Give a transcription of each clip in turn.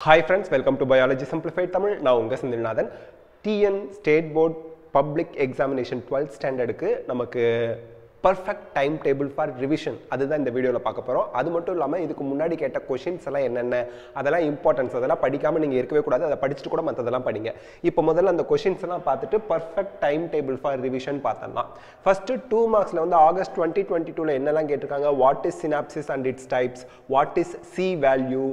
Hi friends welcome to biology simplified Tamil நான் உங்கள் Senthilnathan. TN state board public examination twelfth ஸ்டாண்டர்டுக்கு நமக்கு perfect time table for revision அதுதான் இந்த வீடியோவில் பார்க்க போகிறோம் அது மட்டும் இல்லாமல் இதுக்கு முன்னாடி கேட்ட கொஷின்ஸ் எல்லாம் என்னென்ன அதெல்லாம் இம்பார்ட்டன்ஸ் அதெல்லாம் படிக்காமல் நீங்கள் இருக்கவே கூடாது. அதை படிச்சுட்டு கூட மற்றதெல்லாம் படிங்க. இப்போ முதல்ல அந்த கொஷின்ஸ் எல்லாம் பார்த்துட்டு perfect time table for revision பார்த்தலாம் ஃபஸ்ட்டு டூ மார்க்ஸில் வந்து ஆகஸ்ட் டுவெண்ட்டி டுவெண்ட்டி டூவில் என்னெல்லாம் கேட்டிருக்காங்க? What is synapsis and its types what is C value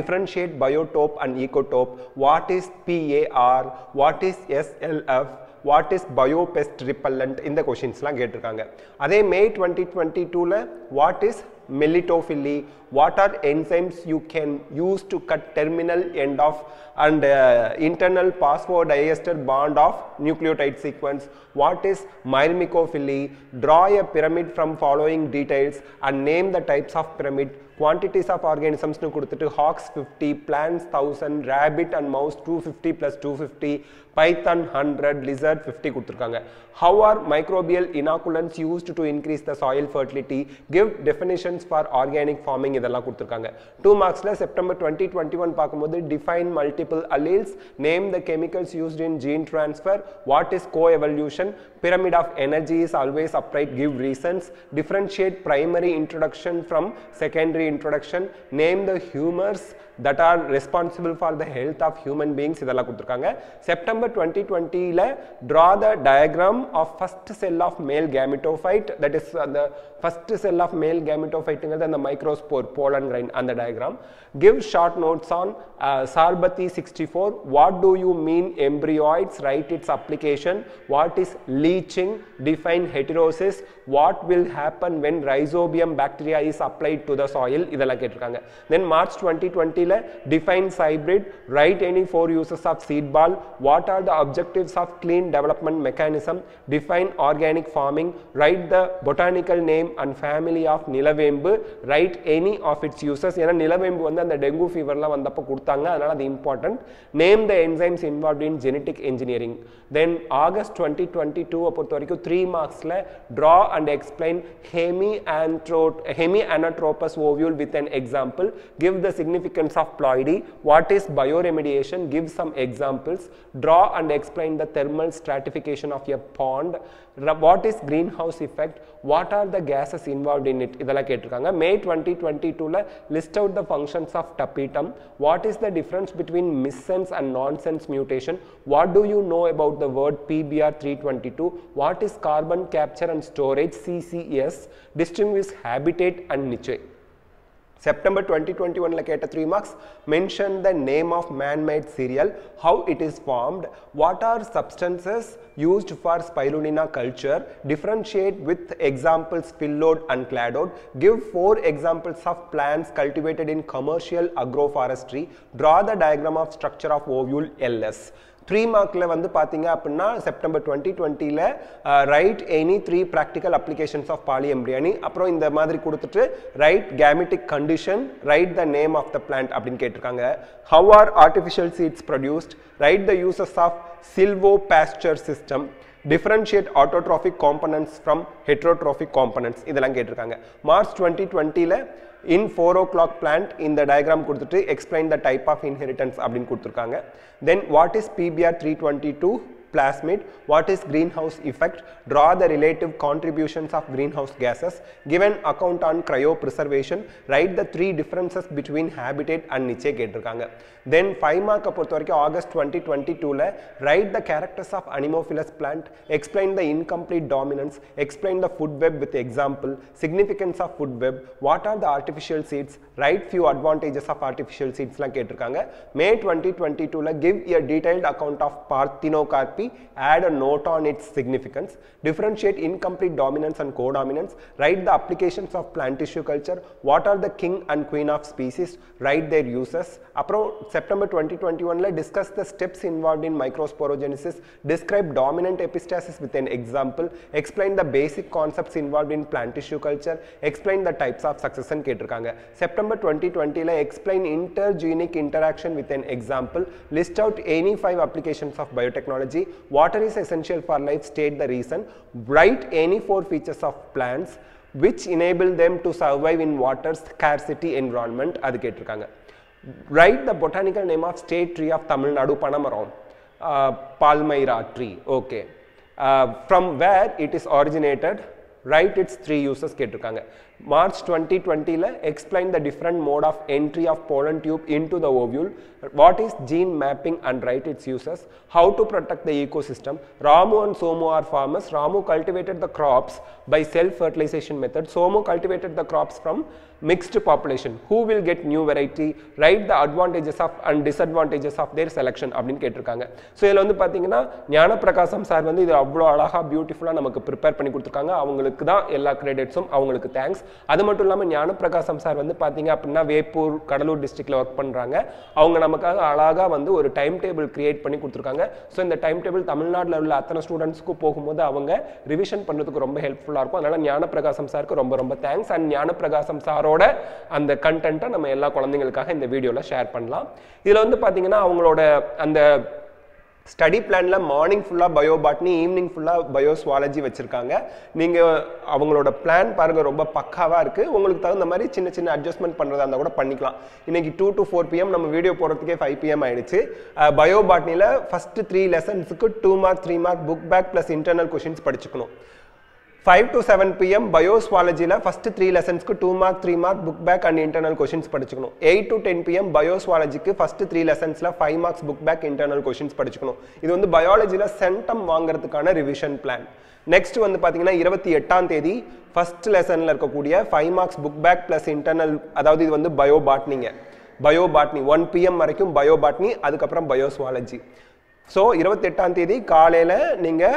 differentiate biotope and ecotope what is PAR what is SLF what is biopest repellent இந்த கொஷின்ஸ்லாம் கேட்டிருக்காங்க. அதே மே டுவெண்ட்டி டுவெண்ட்டி டூவில் what is melittophily what are enzymes you can use to cut terminal end of and uh, internal phosphodiester bond of nucleotide sequence what is myrmecophily draw a pyramid from following details and name the types of pyramid quantities of organisms னு கொடுத்துட்டு hawks 50 plants 1000 rabbit and mouse 250 plus 250 python 100 lizard 50 கொடுத்துருக்காங்க how are microbial inoculants used to increase the soil fertility give definitions for organic farming இதெல்லாம் கொடுத்துருக்காங்க. Two மார்க்ஸில் September twenty twenty one பார்க்கும்போது define multiple alleles name the chemicals used in gene transfer what is coevolution pyramid of energy is always upright give reasons differentiate primary introduction from secondary introduction name the humors that are responsible for the health of human beings இதெல்லாம் கொடுத்துருக்காங்க. September twenty டுவெண்ட்டியில் draw the diagram of first cell of male gametophyte that is அந்த first cell of male கேமிட்டோஃபைட்டுங்கிறது அந்த microspore pollen grain அந்த diagram give short notes on சார்பத்தி sixty four what do you mean embryoids right it's application what is leaching define heterosis what will happen when rhizobium bacteria is applied to the soil இதெல்லாம் கேட்டிருக்காங்க தென் March twenty டுவெண்ட்டியில் define hybrid write any four uses of seed ball what are the objectives of clean development mechanism define organic farming write the botanical name and family of nilavembu write any of its uses ஏன்னா நிலவேம்பு வந்து அந்த dengue ஃபீவர்லாம் வந்தப்போ கொடுத்தாங்க. அதனால் அது important name the enzymes involve in genetic engineering then August twenty twenty டூவை பொறுத்த வரைக்கும் three மார்க்ஸில் draw and explain hemi andro hemi anatropous ovule with an example give the significance of ploidy. What is give some examples draw and explain the thermal stratification of a pond what is greenhouse effect what are the gases involve in it இதெல்லாம் கேட்டிருக்காங்க. May twenty twenty டூவில் list out the functions of tapetum what is the difference between missense and nonsense mutation what do you know about the word PBR three twenty two what is carbon capture and storage CCS distinguish habitat and niche September twenty September 2021 like 3 marks mention the name of man-made cereal, how it is formed, what are substances used for spirulina culture, differentiate with examples fillode and cladode, give four examples of plants cultivated in commercial agroforestry, draw the diagram of structure of ovule LS. Three மார்க்கில் வந்து பார்த்தீங்க அப்படின்னா September twenty டுவெண்ட்டியில் write any three practical applications of polyembryony அப்புறம் இந்த மாதிரி கொடுத்துட்டு write gametic condition write the name of the plant அப்படின்னு கேட்டிருக்காங்க. How are artificial seeds produced write the uses of silvopasture system differentiate autotrophic components from heterotrophic components இதெல்லாம் கேட்டிருக்காங்க. March twenty டுவெண்ட்டியில் in four o'clock plant இந்த diagram கொடுத்துட்டு explain the type of inheritance அப்படின்னு கொடுத்துருக்காங்க then what is PBR three twenty two plasmid what is greenhouse effect draw the relative contributions of greenhouse gases give an account on cryopreservation write the three differences between habitat and niche கேட்டிருக்காங்க then 5 mark பொறுத்த வரைக்கும் August twenty twenty டூவில் write the characters of anemophilous plant explain the incomplete dominance explain the food web with example significance of food web what are the artificial seeds write few advantages of artificial சீட்ஸ்லாம் கேட்டிருக்காங்க May twenty twenty டூவில் give a detailed account Of parthenocarpy add a note on its significance, differentiate incomplete dominance and codominance, write the applications of plant tissue culture, what are the king and queen of species, write their uses. அப்புறம் September twenty twenty ஒனில் discuss the steps involve in microsporogenesis describe dominant epistasis with an example explain the basic concepts involve in plant tissue culture explain the types of சக்சஸ்ன்னு கேட்டிருக்காங்க September twenty டுவெண்ட்டியில் explain intergenic interaction with an example list out any five applications of biotechnology water is essential for life state the reason write any four features of plants which enable them to survive in water scarcity environment அது கேட்டிருக்காங்க write the botanical name of state tree of Tamil Nadu panamaram palmyra tree okay from where it is originated write its three uses கேட்டிருக்காங்க. March twenty டுவெண்ட்டியில் explain the different mode of entry of pollen tube into the ovule what is gene mapping and write its uses how to protect the system Ramu and Somu are farmers. Ramu cultivated the crops by self fertilization method Somu cultivated the crops from mixed population. Who will get new variety? Write the advantages of and disadvantages of their selection அப்படின்னு கேட்டிருக்காங்க. So இதில் வந்து பார்த்தீங்கன்னா Gnanaprakasam sir வந்து இது அவ்வளோ அழகாக பியூட்டிஃபுல்லாக நமக்கு ப்ரிப்பேர் பண்ணி கொடுத்துருக்காங்க. அவங்களுக்கு தான் எல்லா கிரெடிட்ஸும் அவங்களுக்கு தேங்க்ஸ் அது மட்டும் இல்லாமல் ஞானப்பிரகாசம் சார் வந்து பார்த்தீங்க அப்படின்னா வேப்பூர் கடலூர் டிஸ்ட்ரிக்டில் ஒர்க் பண்ணுறாங்க அவங்க நமக்காக அழகாக வந்து ஒரு டைம் டேபிள் கிரியேட் பண்ணி கொடுத்துருக்காங்க. ஸோ இந்த டைம் டேபிள் தமிழ்நாட்டில் உள்ள அத்தனை ஸ்டூடெண்ட்ஸ்க்கு போகும்போது அவங்க ரிவிஷன் பண்ணுறதுக்கு ரொம்ப ஹெல்ப்ஃபுல்லாக இருக்கும். அதனால் ஞானப்பிரகாசம் சாருக்கு ரொம்ப ரொம்ப தேங்க்ஸ் அண்ட் ஞானப்பிரகாசம் சாரோட அந்த கண்டென்ட்டை நம்ம எல்லா குழந்தைங்களுக்காக இந்த வீடியோவில் ஷேர் பண்ணலாம். இதில் வந்து பார்த்தீங்கன்னா அவங்களோட அந்த ஸ்டடி பிளானில் மார்னிங் ஃபுல்லாக பயோ பாட்னி ஈவினிங் ஃபுல்லாக பயோஸ்வாலஜி வச்சுருக்காங்க. நீங்கள் அவங்களோட பிளான் பாருங்க ரொம்ப பக்காவாக இருக்குது உங்களுக்கு தகுந்த மாதிரி சின்ன சின்ன அட்ஜஸ்ட்மெண்ட் பண்ணுறதா இருந்தால் கூட பண்ணிக்கலாம். இன்றைக்கி டூ டு ஃபோர் பிஎம் நம்ம வீடியோ போகிறதுக்கே ஃபைவ் பிஎம் ஆயிடுச்சு. பயோ பாட்னியில் first three லெசன்ஸுக்கு two mark three mark book back plus internal questions படிச்சுக்கணும். Five to seven PM பயோஸ்வாலஜியில் first three லெசன்ஸ்க்கு two mark three mark book back and internal questions படிச்சுக்கணும். Eight to ten PM பயோஸ்வாலஜிக்கு first three லெசன்ஸில் five marks book back internal questions படிச்சுக்கணும். இது வந்து பயாலஜியில் centum வாங்குறதுக்கான revision plan next வந்து பார்த்தீங்கன்னா இருபத்தி எட்டாம் தேதி ஃபர்ஸ்ட் லெசனில் இருக்கக்கூடிய five marks book back plus internal அதாவது இது வந்து பயோ பாட்னிங்க பயோ பாட்னி ஒன் பிஎம் வரைக்கும் பயோ பாட்னி அதுக்கப்புறம் பயோஸ்வாலஜி ஸோ இருபத்தெட்டாம் தேதி காலையில் நீங்கள்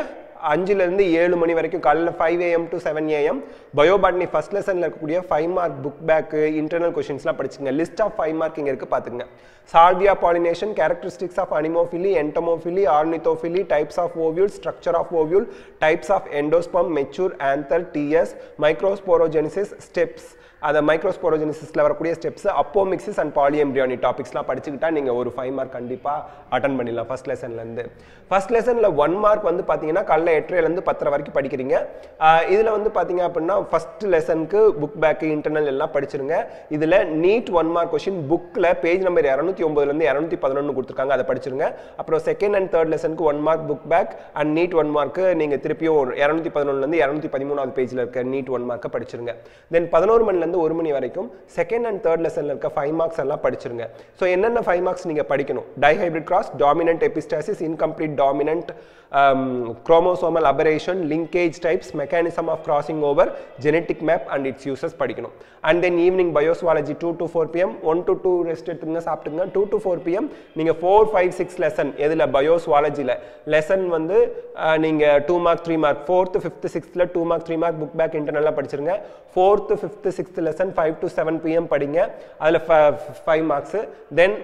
அஞ்சுலேருந்து ஏழு மணி வரைக்கும் காலையில் five AM to seven AM bio botany first லெசனில் இருக்கக்கூடிய five mark book back internal கொஷின்ஸ்லாம் படிச்சுங்க லிஸ்ட் ஆஃப் ஃபைவ் மார்க் இங்கே இருக்குது பார்த்துங்க salvia pollination characteristics of anemophily entomophily ornithophily types of ovule structure of ovule types of endosperm mature anther TS microsporogenesis steps அந்த மைக்ரோஸ்போரோஜெனிசிஸில் வரக்கூடிய steps apomixis and polyembryony டாபிக்ஸ்லாம் படிச்சுக்கிட்டா நீங்கள் ஒரு ஃபைவ் மார்க் கண்டிப்பாக அட்டன் பண்ணிடலாம் ஃபர்ஸ்ட் லெசன்லேருந்து ஃபர்ஸ்ட் லெசனில் ஒன் மார்க் வந்து பார்த்தீங்கன்னா காலைல எட்டரைலேருந்து பத்தரை வரைக்கும் படிக்கிறீங்க. இதில் வந்து பார்த்தீங்க அப்படின்னா ஃபர்ஸ்ட் லெசனுக்கு புக் பேக்கு இன்டர்னல் எல்லாம் படிச்சிருங்க. இதில் நீட் ஒன் மார்க் கொஷின் புக்கில் பேஜ் நம்பர் இரநூத்தி ஒம்பதுலேருந்து இரநூத்தி பதினொன்று கொடுத்துருக்காங்க. அதை படிச்சிருங்க. அப்புறம் second and third லெசனுக்கு one mark book back and NEET one mark நீங்கள் திருப்பியும் இரநூத்தி பதினொன்றுலேருந்து இரநூத்தி பதிமூணாவது பேஜில் இருக்க நீட் ஒன் மார்க்கை படிச்சிருங்க. தென் பதினோரு மணிலேருந்து ஒரு மணி வரைக்கும் செகண்ட் அண்ட் தேர்ட் லெசனில் இருக்க ஃபைவ் மார்க்ஸ் எல்லாம் படிச்சிருங்க. ஸோ என்னென்ன ஃபைவ் மார்க்ஸ் நீங்கள் படிக்கணும்? Dihybrid cross dominant epistasis incomplete dominant chromosomal aberration linkage types mechanism of crossing over genetic map and its uses படிக்கணும் and then evening bio zoology two to four PM one to two rest எடுத்துங்க சாப்பிட்டுங்க two to four PM நீங்கள் four five six lesson எதில் பயோஸ்வாலஜியில் lesson வந்து நீங்கள் two mark three mark fourth fifth சிக்ஸ்த்தில் two mark three mark book back இன்டர்னலாக படிச்சிருங்க fourth fifth sixth lesson five to seven PM படிங்க அதில் five marks then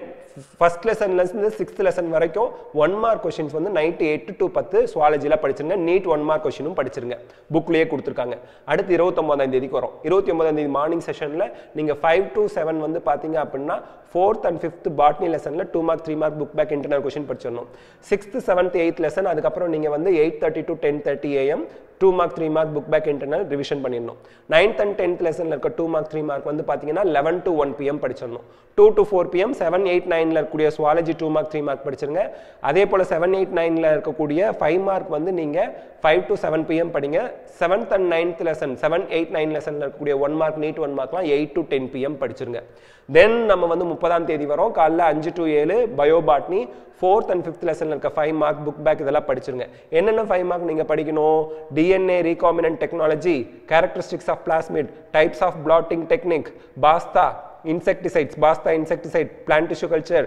first லெசன்லேருந்து sixth lesson வரைக்கும் one mark questions வந்து night எட்டு to பத்து சுவாலஜியில் படிச்சிருங்க. NEET one mark கொஷினும் படிச்சிருங்க. புக்லேயே கொடுத்துருக்காங்க. அடுத்து இருபத்தொம்பதாம் தேதிக்கு வரும். இருபத்தி ஒன்பதாம் தேதி மார்னிங் செஷனில் நீங்கள் ஃபைவ் டு செவன் வந்து பார்த்தீங்க அப்படின்னா ஃபோர்த் அண்ட் ஃபிஃப்த் பாட்னி லெசனில் two mark three mark book back internal question படிச்சிடணும். Sixth seventh eighth lesson அதுக்கப்புறம் நீங்கள் வந்து eight thirty to ten thirty AM two mark three mark book back internal revision பண்ணிடணும். Ninth and tenth லெசனில் இருக்க two mark three mark வந்து பார்த்தீங்கன்னா eleven to one PM படிச்சிடணும். Two to four PM seven eight நைனில் இருக்கக்கூடிய zoology two mark three mark படிச்சிருங்க. அதே போல் seven eight நைனில் இருக்கக்கூடிய ஃபைவ் மார்க் வந்து நீங்கள் ஃபைவ் டு செவன் பிஎம் படிங்க. Seventh and ninth lesson seven eight nine லெசனில் இருக்கக்கூடிய ஒன் மார்க் நீட் ஒன் மார்க்லாம் எயிட் டு டென் பிஎம் படிச்சிருங்க. தென் நம்ம வந்து முப்பதாம் தேதி வரோம். காலைல அஞ்சு டு ஏழு பயோபாட்னி ஃபோர்த் அண்ட் ஃபிஃப்த் லெசனில் இருக்க ஃபைவ் மார்க் புக் பேக் இதெல்லாம் படிச்சிருங்க. என்னென்ன ஃபைவ் மார்க் நீங்கள் படிக்கணும்? D A DNA recombinant technology characteristics of plasmid types of blotting technique pasta insecticides pasta insecticide plant tissue culture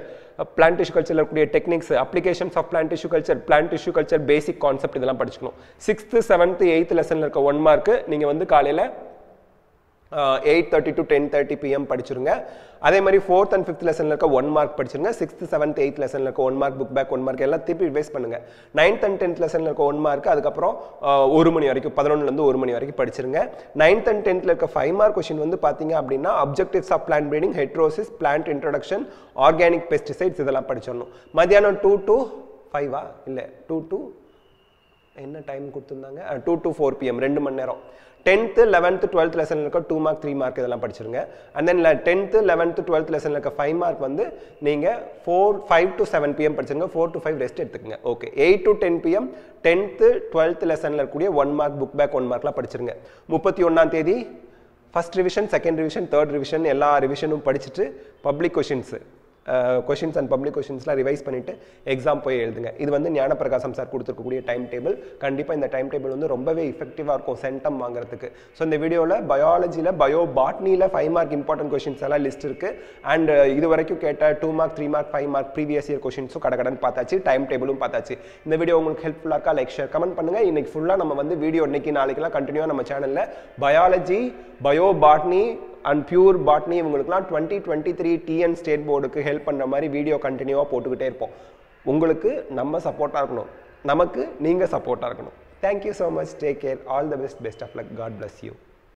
plant tissue கல்ச்சரில் இருக்கக்கூடிய techniques applications of plant tissue culture plant tissue culture basic concept இதெல்லாம் படிச்சுக்கணும். Sixth seventh eighth லெசனில் இருக்க one mark நீங்கள் வந்து காலையில் eight thirty to ten thirty PM படிச்சிருங்க. அதே மாதிரி ஃபோர்த் அண்ட் ஃபிஃப்த் லெசனில் இருக்க ஒன் மார்க் படிச்சிருங்க. சிக்ஸ்த் செவன்த் எயித் லெசனில் இருக்க one mark book back one mark எல்லாம் திருப்பி ரிவைஸ் பண்ணுங்க. நைன்த் அண்ட் டென்த் லெசனில் இருக்க ஒன் மார்க் அதுக்கப்புறம் ஒரு மணி வரைக்கும் பதினொன்றுலேருந்து ஒரு மணி வரைக்கும் படிச்சிருங்க. நைன்த் அண்ட் டென்த்தில் இருக்க ஃபைவ் மார்க் கொஷின் வந்து பார்த்தீங்க அப்படின்னா objectives of plant breeding heterosis plant introduction organic pesticides இதெல்லாம் படிச்சிடணும். மத்தியானம் டூ டூ ஃபைவா இல்லை டூ டூ என்ன டைம் கொடுத்துருந்தாங்க? டூ டு ஃபோர் பிஎம் ரெண்டு மணி நேரம். டென்த்து லெவன்த்து டுவெல்த் லெசனில் இருக்க டூ மார்க் த்ரீ மார்க் இதெல்லாம் படிச்சிருங்க. And then tenth eleventh twelfth லெசனில் இருக்க ஃபைவ் மார்க் வந்து நீங்கள் four five to seven PM படிச்சிருங்க. Four to five rest எடுத்துக்கங்க. Okay eight to ten PM tenth twelfth லெசனில் இருக்கக்கூடிய one mark book back one மார்க்லாம் படிச்சிருங்க. முப்பத்தி ஒன்றாம் தேதி first revision second revision third revision எல்லா ரிவிஷனும் படிச்சுட்டு public questions questions and public கொஷின்ஸ்லாம் revise பண்ணிவிட்டு எக்ஸாம் போய் எழுதுங்க. இது வந்து ஞானப்பிரகாசம் சார் கொடுத்துருக்கக்கூடிய டைம் டேபிள் கண்டிப்பாக இந்த டைம் டேபிள் வந்து ரொம்பவே இஃபெக்டிவாக இருக்கும் சென்டம் வாங்குறதுக்கு. ஸோ இந்த வீடியோவில் பயாலஜியில் பயோ பாட்னியில் ஃபைவ் மார்க் இம்பார்ட்டன்ட் கொஷின்ஸ் எல்லாம் லிஸ்ட் இருக்குது அண்ட் இது வரைக்கும் கேட்ட two mark three mark five mark previous year கொஷின்ஸும் கடகடன் பார்த்தாச்சு டைம் டேபிளும் பார்த்தாச்சு. இந்த வீடியோ உங்களுக்கு ஹெல்ப்ஃபுல்லாக இருக்கா லைக் ஷேர் கமெண்ட் பண்ணுங்கள் இன்னைக்கு ஃபுல்லாக நம்ம வந்து வீடியோ இன்னைக்கு நாளைக்கெல்லாம் கண்டினியூவாக நம்ம சேனலில் biology bio botany and pure botany இவங்களுக்குலாம் twenty twenty three TN state போர்டுக்கு ஹெல்ப் பண்ணுற மாதிரி வீடியோ கண்டினியூவாக போட்டுக்கிட்டே இருப்போம். உங்களுக்கு நம்ம சப்போர்ட்டாக இருக்கணும். நமக்கு நீங்கள் சப்போர்ட்டாக இருக்கணும். Thank you so much take care all the best best of luck God bless you